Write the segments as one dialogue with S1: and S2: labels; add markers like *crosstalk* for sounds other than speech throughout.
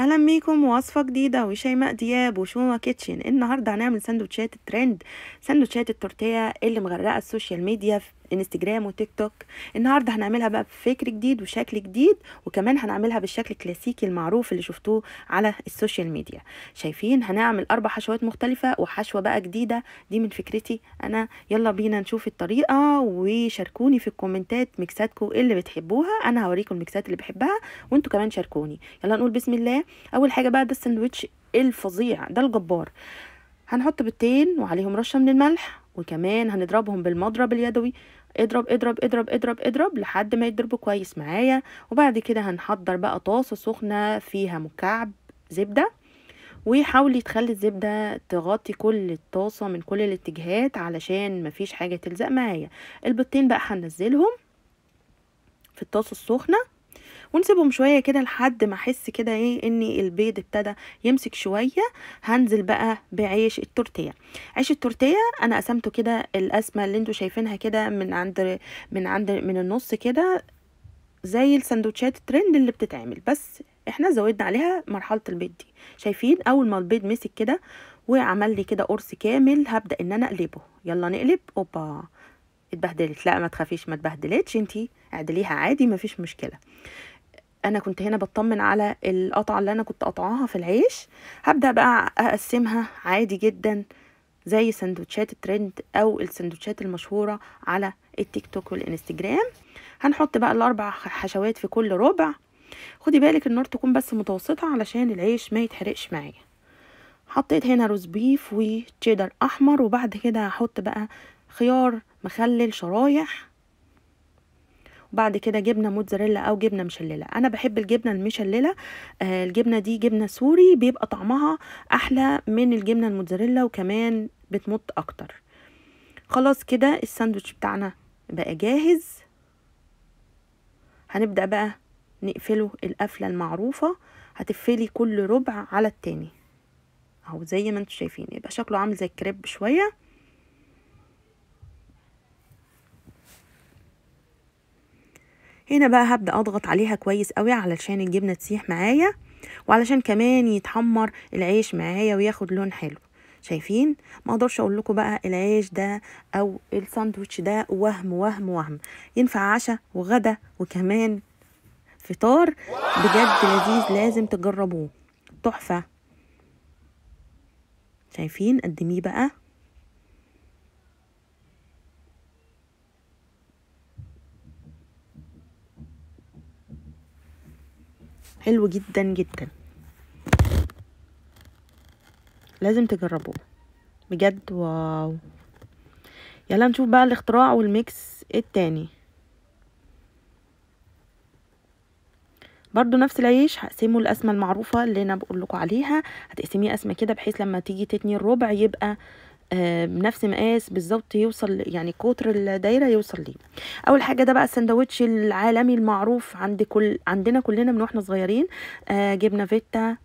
S1: أهلا بيكم وصفة جديدة وشيماء دياب وشوما كيتشن. النهارده هنعمل سندوتشات الترند سندوتشات التورتيلا اللي مغرقة ال social media انستجرام وتيك توك النهارده هنعملها بقى بفكر جديد وشكل جديد وكمان هنعملها بالشكل الكلاسيكي المعروف اللي شفتوه على ال social media. شايفين؟ هنعمل أربع حشوات مختلفة وحشوة بقى جديدة. دي من فكرتي. أنا يلا بينا نشوف الطريقة وشاركوني في الكومنتات ميكساتكم اللي بتحبوها. أنا هوريكم الميكسات اللي بحبها وانتوا كمان شاركوني. يلا نقول بسم الله. أول حاجة بقى ده الساندوتش الفظيع ده الجبار. هنحط بيضتين وعليهم رشة من الملح وكمان هنضربهم بالمضرب اليدوي. اضرب اضرب اضرب اضرب اضرب لحد ما يضربوا كويس معايا. وبعد كده هنحضر بقى طاسة سخنة فيها مكعب زبدة وحاولي تخلي الزبدة تغطي كل الطاسة من كل الاتجاهات علشان مفيش حاجة تلزق معايا. البيضتين بقى هنزلهم في الطاسة السخنة. ونسيبهم شوية كده لحد ما أحس كده إيه ان البيض ابتدى يمسك شوية. هنزل بقى بعيش التورتية. عيش التورتية أنا قسمته كده القسمة اللي أنتوا شايفينها كده من عند من عند من النص كده زي السندوتشات الترند اللي بتتعمل. بس إحنا زودنا عليها مرحلة البيض دي. شايفين؟ أول ما البيض مسك كده وعمل لي كده قرص كامل هبدأ إن أنا أقلبه. يلا نقلب. أوبا! اتبهدلت. لا ما تخافيش ما اتبهدلتش. انتي اعدليها عادي مفيش مشكلة. أنا كنت هنا بطمن على القطعة اللي أنا كنت قطعاها في العيش. هبدأ بقى أقسمها عادي جدا زي سندوتشات الترند أو السندوتشات المشهورة على التيك توك والإنستجرام. هنحط بقى الأربع حشوات في كل ربع. خدي بالك النار تكون بس متوسطة علشان العيش ما يتحرقش معايا. حطيت هنا روز بيف وتشيدر أحمر وبعد كده هحط بقى خيار مخلل شرايح. وبعد كده جبنة موتزاريلا أو جبنة مشللة. أنا بحب الجبنة المشللة آه الجبنة دي جبنة سوري بيبقى طعمها أحلى من الجبنة الموتزاريلا وكمان بتمط أكتر. خلاص كده الساندوتش بتاعنا بقى جاهز. هنبدأ بقى نقفله القفلة المعروفة. هتقفلي كل ربع على التاني. أهو زي ما أنتم شايفين يبقى شكله عامل زي الكريب شوية. هنا بقى هبدأ أضغط عليها كويس قوي علشان الجبنة تسيح معايا وعلشان كمان يتحمر العيش معايا وياخد لون حلو. شايفين؟ ما أقدرش أقول لكم بقى العيش ده أو الساندوتش ده وهم وهم وهم. ينفع عشاء وغدا وكمان فطار؟ بجد لذيذ لازم تجربوه. تحفة. شايفين؟ قدميه بقى. حلو جدا جدا. لازم تجربوه. بجد واو. يلا نشوف بقى الاختراع والميكس التاني. برضو نفس العيش هقسمه القسمه المعروفة اللي أنا بقول لكم عليها. هتقسميه قسمه كده بحيث لما تيجي تتني الربع يبقى بنفس مقاس بالظبط يوصل يعني قطر الدايرة يوصل ليه أول حاجة ده بقى السندوتش العالمي المعروف عند كل عندنا كلنا من وإحنا صغيرين. آه جبنة فيتا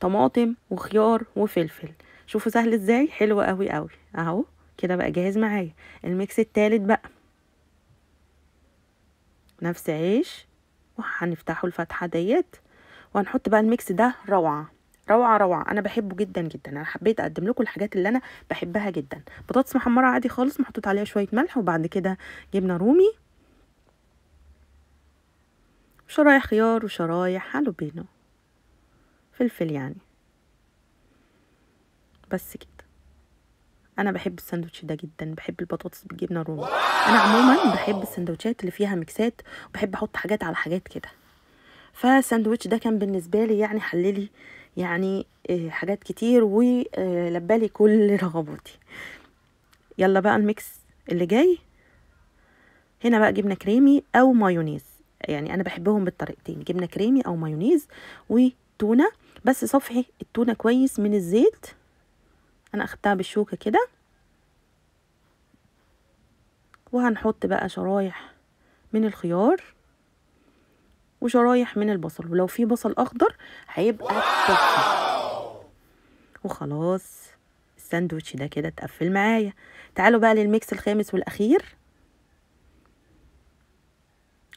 S1: طماطم وخيار وفلفل. شوفوا سهل إزاي؟ حلو قوي قوي أهو كده بقى جاهز معايا. الميكس التالت بقى. نفس عيش. وهنفتحه الفتحة ديت. وهنحط بقى الميكس ده روعة. روعة روعة. أنا بحبه جدا جدا. أنا حبيت أقدم لكم الحاجات اللي أنا بحبها جدا. بطاطس محمرة عادي خالص محطوط عليها شوية ملح وبعد كده جبنة رومي. شرايح خيار وشرايح هالوبينو فلفل يعني. بس كده. أنا بحب الساندوتش ده جدا. بحب البطاطس بالجبنة الرومي. أنا عموما بحب السندوتشات اللي فيها ميكسات وبحب أحط حاجات على حاجات كده. فالساندوتش ده كان بالنسبة لي يعني حللي يعني حاجات كتير ولبى لي كل *laughs* رغباتي. يلا بقى ال mix اللي جاي. هنا بقى جبنة كريمي أو مايونيز. يعني أنا بحبهم بالطريقتين جبنة كريمي أو مايونيز وتونة. بس صفحي التونة كويس من الزيت. أنا أخدتها بالشوكة كده. وهنحط بقى شرايح من الخيار. وشرايح من البصل ولو في بصل أخضر هيبقى تحفة. وخلاص الساندوتش ده كده اتقفل معايا. تعالوا بقى للميكس الخامس والأخير.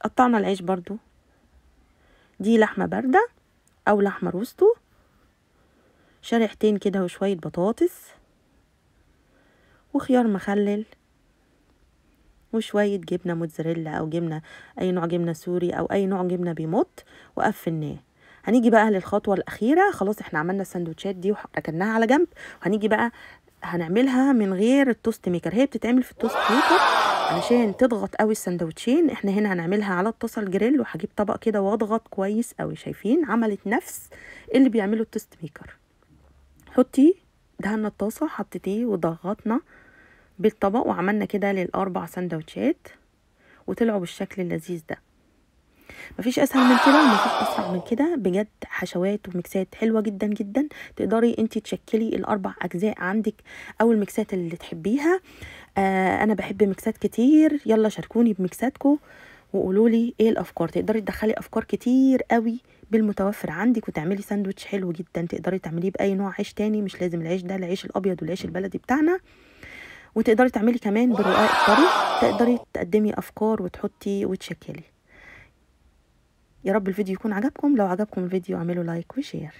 S1: قطعنا العيش برضو. دي لحمة باردة أو لحمة روستو. شريحتين كده وشوية بطاطس. وخيار مخلل. وشوية جبنة موتزاريلا أو جبنة أي نوع جبنة sorry أو أي نوع جبنة بيمط وقفلناه هنيجي بقى للخطوة الأخيرة خلاص إحنا عملنا السندوتشات دي وركناها على جنب. وهنيجي بقى هنعملها من غير ال toast maker. هي بتتعمل في ال toast maker علشان تضغط قوي السندوتشين إحنا هنا هنعملها على الطاسة الجريل وهجيب طبق كده واضغط كويس قوي. شايفين؟ عملت نفس اللي بيعمله ال toast maker. حطي دهنا الطاسة حطيتيه وضغطنا بالطبق وعملنا كده للأربع سندوتشات وطلعوا بالشكل اللذيذ ده. مفيش أسهل من كده ومفيش اسرع من كده. بجد حشوات وميكسات حلوة جدا جدا. تقدري انت تشكلي الأربع أجزاء عندك أو الميكسات اللي تحبيها. آه أنا بحب ميكسات كتير. يلا شاركوني بميكساتكم وقولوا لي إيه الأفكار. تقدري تدخلي أفكار كتير قوي بالمتوفر عندك وتعملي ساندوتش حلو جدا. تقدري تعمليه بأي نوع عيش تاني. مش لازم العيش ده العيش الأبيض والعيش البلدي بتاعنا. وتقدري تعملي كمان بالرقاق الطري تقدري تقدمي أفكار وتحطي وتشكلي. يا رب الفيديو يكون عجبكم لو عجبكم الفيديو اعملوا like و share.